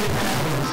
shit happens.